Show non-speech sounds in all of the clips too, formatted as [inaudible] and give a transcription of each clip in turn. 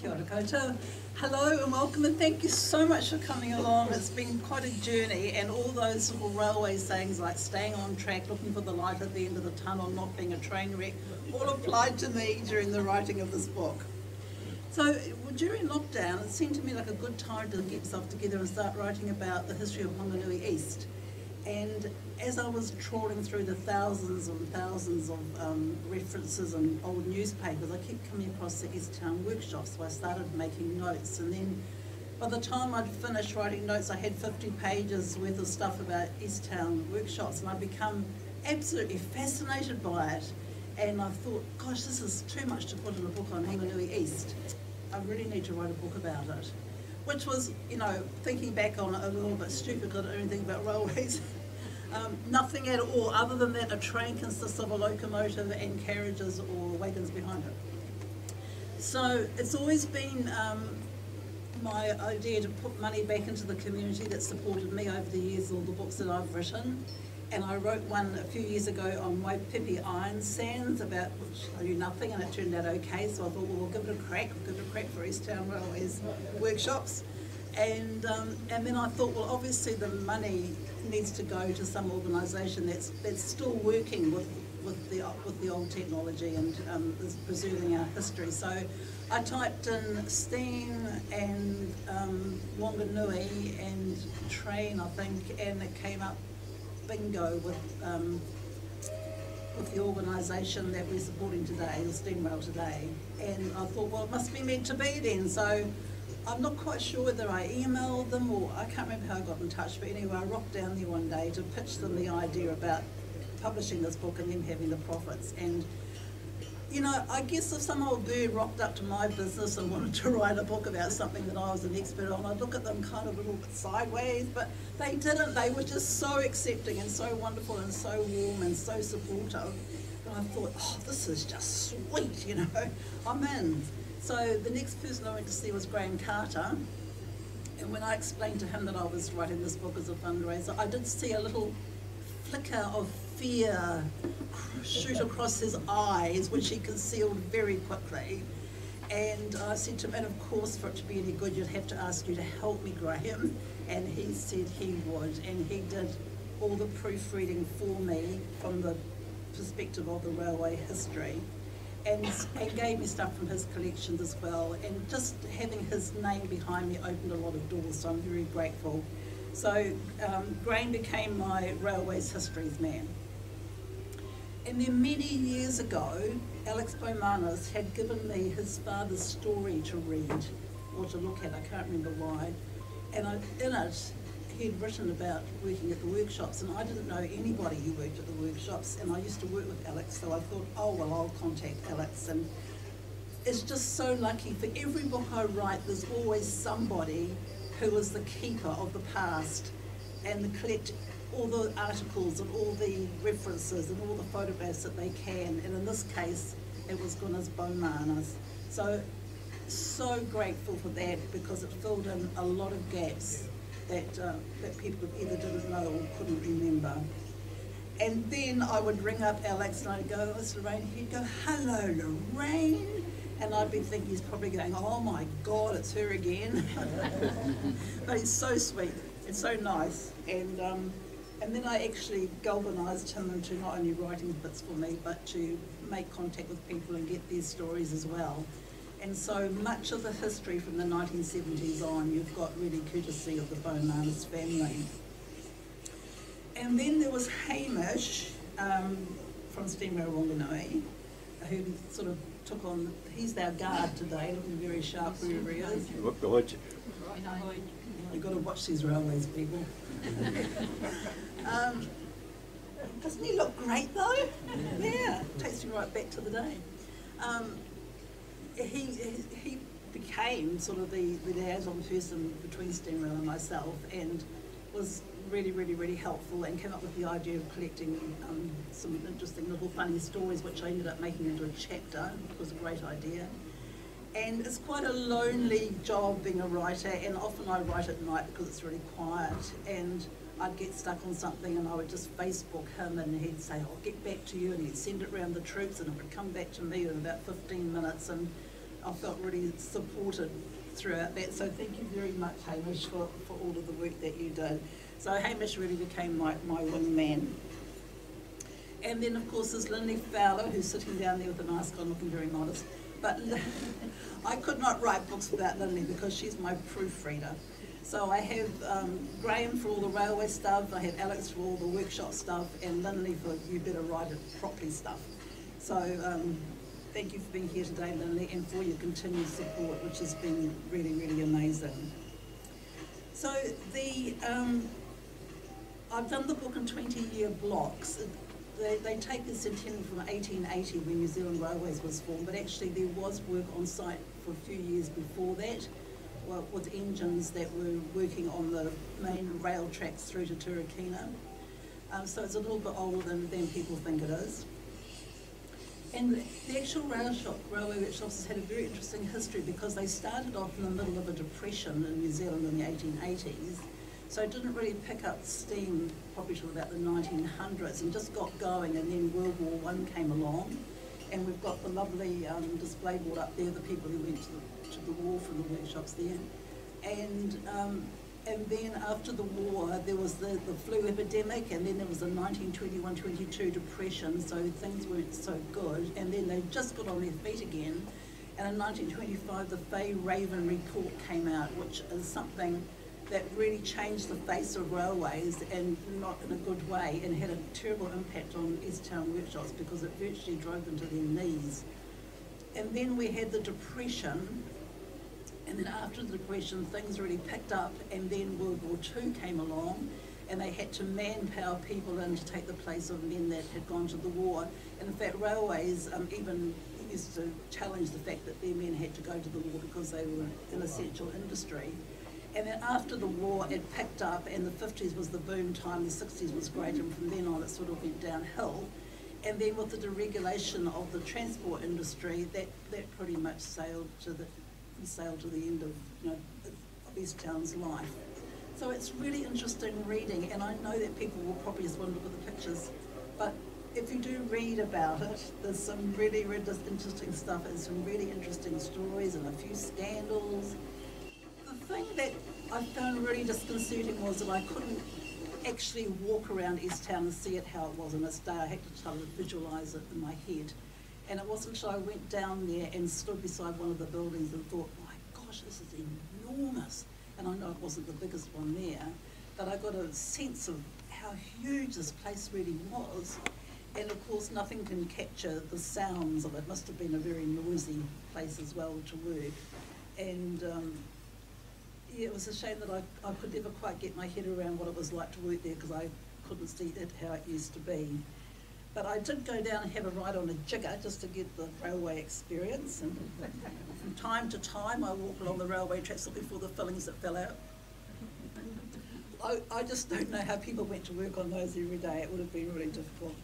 Kia ora koutou. Hello and welcome and thank you so much for coming along. It's been quite a journey and all those little railway sayings like staying on track, looking for the light at the end of the tunnel, not being a train wreck, all applied to me during the writing of this book. So during lockdown, it seemed to me like a good time to get myself together and start writing about the history of Whanganui East. And as I was trawling through the thousands and thousands of um, references and old newspapers, I kept coming across the East Town workshops, so I started making notes. And then by the time I'd finished writing notes, I had 50 pages worth of stuff about East Town workshops, and I'd become absolutely fascinated by it. And I thought, gosh, this is too much to put in a book on Whanganui East. I really need to write a book about it which was, you know, thinking back on it a little bit stupid, I know anything about railways. [laughs] um, nothing at all, other than that a train consists of a locomotive and carriages or wagons behind it. So it's always been um, my idea to put money back into the community that supported me over the years, all the books that I've written. And I wrote one a few years ago on Waipipi Iron Sands, about which I knew nothing, and it turned out okay. So I thought, well, we'll give it a crack. We'll give it a crack for East Town Railways workshops. And um, and then I thought, well, obviously the money needs to go to some organisation that's that's still working with with the with the old technology and um, preserving our history. So I typed in steam and um, Wanganui and train, I think, and it came up bingo with um, with the organisation that we're supporting today, the Steam Rail today. And I thought, well, it must be meant to be then. So I'm not quite sure whether I emailed them or I can't remember how I got in touch, but anyway, I rocked down there one day to pitch them the idea about publishing this book and them having the profits. And you know, I guess if some old bird rocked up to my business and wanted to [laughs] write a book about something that I was an expert on, I'd look at them kind of a little sideways, but they didn't. They were just so accepting and so wonderful and so warm and so supportive. And I thought, oh, this is just sweet, [laughs] you know, I'm in. So the next person I went to see was Graham Carter. And when I explained to him that I was writing this book as a fundraiser, I did see a little flicker of fear shoot across his eyes, which he concealed very quickly. And I said to him, and of course, for it to be any good, you'd have to ask you to help me, Graham. And he said he would, and he did all the proofreading for me from the perspective of the railway history. And, and gave me stuff from his collections as well. And just having his name behind me opened a lot of doors, so I'm very grateful. So um, Graham became my railways histories man. And then many years ago, Alex Bowmanis had given me his father's story to read or to look at, I can't remember why. And I, in it, he'd written about working at the workshops, and I didn't know anybody who worked at the workshops, and I used to work with Alex, so I thought, oh, well, I'll contact Alex. And it's just so lucky. For every book I write, there's always somebody who is the keeper of the past and the collect all the articles and all the references and all the photographs that they can. And in this case, it was Gunnar's Bowmanis. So, so grateful for that because it filled in a lot of gaps that, uh, that people either didn't know or couldn't remember. And then I would ring up Alex and I'd go, it's Laraine. He'd go, hello, Laraine. And I'd be thinking he's probably going, oh my God, it's her again. [laughs] but it's so sweet. It's so nice. And um, and then I actually galvanised him into not only writing bits for me, but to make contact with people and get their stories as well. And so much of the history from the 1970s on, you've got really courtesy of the Bowmanis family. And then there was Hamish um, from Steam Rail Wanganui, who sort of took on, he's our guard today, looking very sharp wherever he is. Look behind you. You've got to watch these railways, people. Um, doesn't he look great though? Yeah, takes you right back to the day. Um, he, he became sort of the, the liaison person between Steam Rail and myself and was really, really, really helpful and came up with the idea of collecting um, some interesting little funny stories, which I ended up making into a chapter. It was a great idea. And it's quite a lonely job being a writer, and often I write at night because it's really quiet. And I'd get stuck on something and I would just Facebook him and he'd say, I'll get back to you and he'd send it around the troops and it would come back to me in about 15 minutes and I felt really supported throughout that. So thank you very much, Hamish, for, for all of the work that you did. So Hamish really became my, my wingman. And then, of course, there's Lindley Fowler, who's sitting down there with a mask on, looking very modest. But [laughs] I could not write books without Lindley because she's my proofreader. So I have um, Graham for all the railway stuff, I have Alex for all the workshop stuff, and Lindley for you better write it properly stuff. So um, thank you for being here today, Lindley, and for your continued support, which has been really, really amazing. So the um, I've done the book in 20-year blocks. They, they take the centennial from 1880 when New Zealand Railways was formed, but actually there was work on site for a few years before that well, with engines that were working on the main rail tracks through to Turakina. Um, so it's a little bit older than, than people think it is. And the actual rail shop, railway workshops has had a very interesting history because they started off in the middle of a depression in New Zealand in the 1880s. So it didn't really pick up steam probably till about the 1900s and just got going and then World War One came along and we've got the lovely um, display board up there, the people who went to the to the war from the workshops there. And um, and then after the war, there was the, the flu epidemic, and then there was the 1921-22 depression, so things weren't so good. And then they just got on their feet again. And in 1925, the Fay Raven report came out, which is something that really changed the face of railways and not in a good way and had a terrible impact on East Town workshops because it virtually drove them to their knees. And then we had the Depression, and then after the Depression, things really picked up, and then World War II came along, and they had to manpower people in to take the place of men that had gone to the war. And in fact, railways um, even used to challenge the fact that their men had to go to the war because they were an essential industry. And then after the war, it picked up, and the 50s was the boom time, the 60s was great, and from then on it sort of went downhill. And then with the deregulation of the transport industry, that, that pretty much sailed to the sail to the end of, you know, East Town's life. So it's really interesting reading, and I know that people will probably just want to look at the pictures, but if you do read about it, there's some really, really interesting stuff and some really interesting stories and a few scandals. Thing that I found really disconcerting was that I couldn't actually walk around East Town and see it how it was on this day. I had to try to visualise it in my head. And it wasn't until I went down there and stood beside one of the buildings and thought, my gosh, this is enormous. And I know it wasn't the biggest one there, but I got a sense of how huge this place really was. And of course, nothing can capture the sounds of it. it must have been a very noisy place as well to work. And um, yeah, it was a shame that I, I could never quite get my head around what it was like to work there because I couldn't see it how it used to be. But I did go down and have a ride on a jigger just to get the railway experience. And from time to time, I walk along the railway tracks looking for the fillings that fell out. I, I just don't know how people went to work on those every day. It would have been really difficult.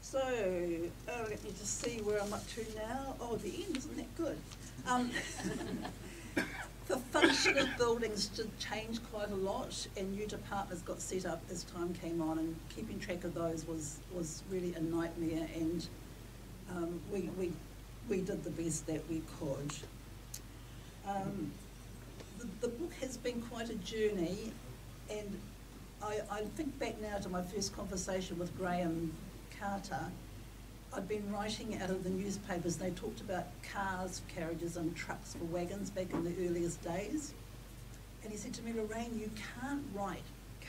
So, oh, let me just see where I'm up to now. Oh, the end, isn't that good? Um, [laughs] the function of buildings did change quite a lot and new departments got set up as time came on and keeping track of those was, was really a nightmare and um, we, we, we did the best that we could. Um, the, the book has been quite a journey and I, I think back now to my first conversation with Graham Carter I'd been writing out of the newspapers, they talked about cars, carriages and trucks for wagons back in the earliest days. And he said to me, Laraine, you can't write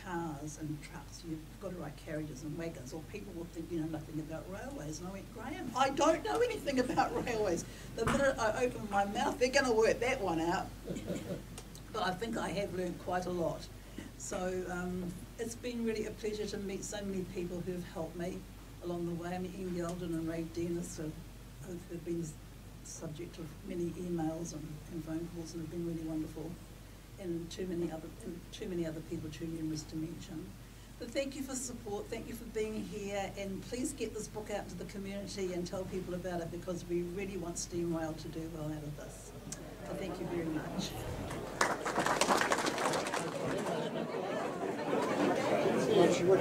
cars and trucks, you've got to write carriages and wagons, or people will think you know nothing about railways. And I went, Graham, I don't know anything about railways. The minute I open my mouth, they're going to work that one out. [laughs] but I think I have learned quite a lot. So um, it's been really a pleasure to meet so many people who have helped me along the way. I mean, Ian Yeldon and Ray Dennis have, have been subject of many emails and, and phone calls and have been really wonderful. and too many other, too many other people too numerous to mention. But thank you for support, thank you for being here, and please get this book out to the community and tell people about it because we really want Steam Rail to do well out of this. So thank you very much. she would